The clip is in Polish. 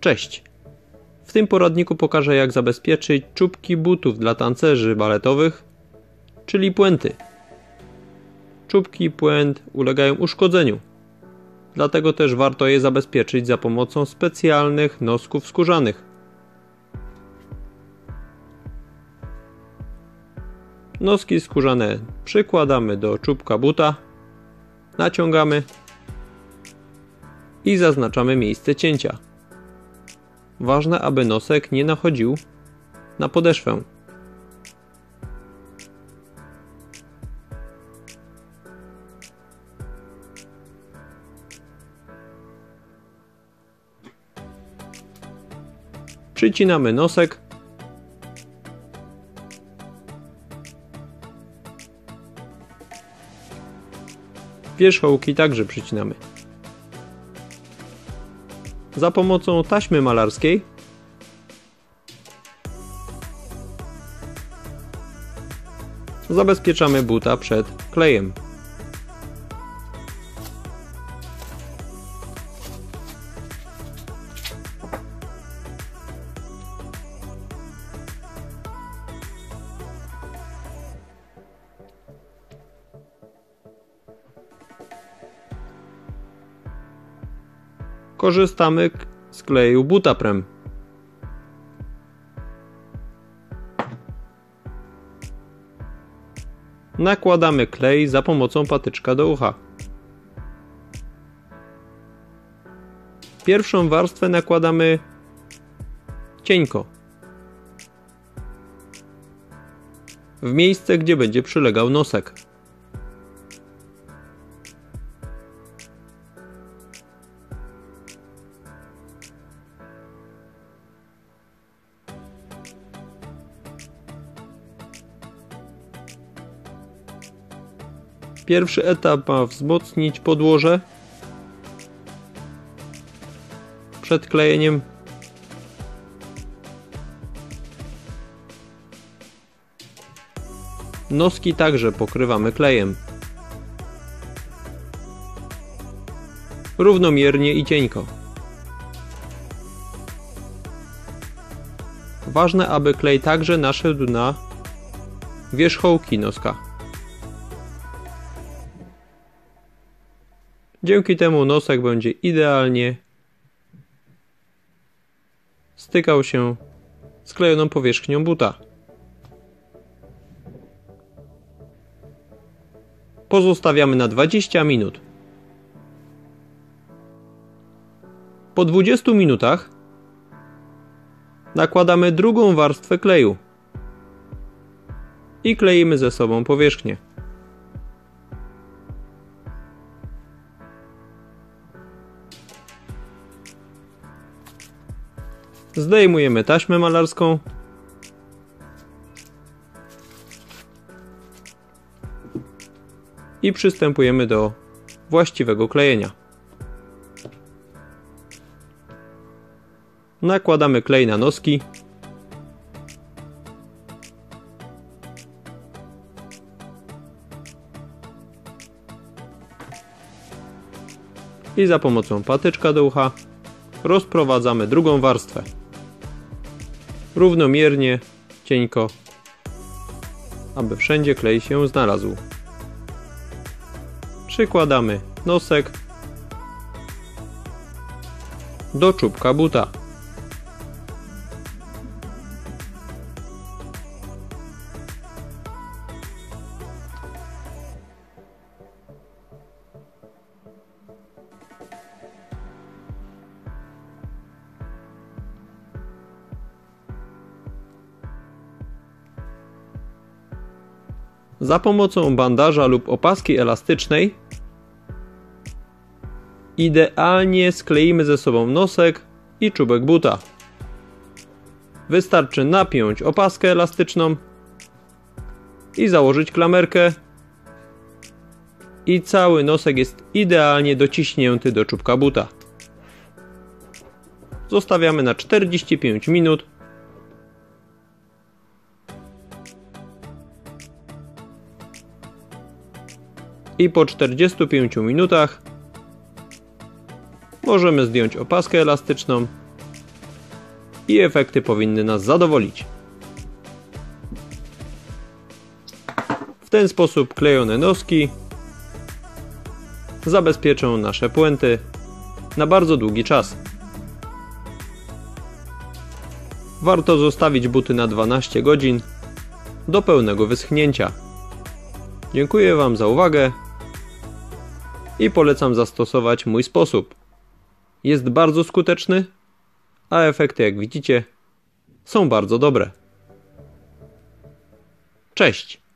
Cześć! W tym poradniku pokażę jak zabezpieczyć czubki butów dla tancerzy baletowych, czyli puenty. Czubki puent ulegają uszkodzeniu, dlatego też warto je zabezpieczyć za pomocą specjalnych nosków skórzanych. Noski skórzane przykładamy do czubka buta, naciągamy i zaznaczamy miejsce cięcia. Ważne, aby nosek nie nachodził na podeszwę. Przycinamy nosek. Wierzchołki także przycinamy. Za pomocą taśmy malarskiej zabezpieczamy buta przed klejem. Korzystamy z kleju butaprem. Nakładamy klej za pomocą patyczka do ucha. Pierwszą warstwę nakładamy cienko. W miejsce, gdzie będzie przylegał nosek. Pierwszy etap ma wzmocnić podłoże przed klejeniem. Noski także pokrywamy klejem. Równomiernie i cienko. Ważne, aby klej także naszedł na wierzchołki noska. Dzięki temu nosek będzie idealnie stykał się z klejoną powierzchnią buta. Pozostawiamy na 20 minut. Po 20 minutach nakładamy drugą warstwę kleju i kleimy ze sobą powierzchnię. Zdejmujemy taśmę malarską. I przystępujemy do właściwego klejenia. Nakładamy klej na noski. I za pomocą patyczka do ucha rozprowadzamy drugą warstwę równomiernie, cienko, aby wszędzie klej się znalazł. Przykładamy nosek do czubka buta. Za pomocą bandaża lub opaski elastycznej idealnie skleimy ze sobą nosek i czubek buta. Wystarczy napiąć opaskę elastyczną i założyć klamerkę i cały nosek jest idealnie dociśnięty do czubka buta. Zostawiamy na 45 minut i po 45 minutach możemy zdjąć opaskę elastyczną i efekty powinny nas zadowolić. W ten sposób klejone noski zabezpieczą nasze puenty na bardzo długi czas. Warto zostawić buty na 12 godzin do pełnego wyschnięcia. Dziękuję Wam za uwagę i polecam zastosować mój sposób. Jest bardzo skuteczny, a efekty, jak widzicie, są bardzo dobre. Cześć!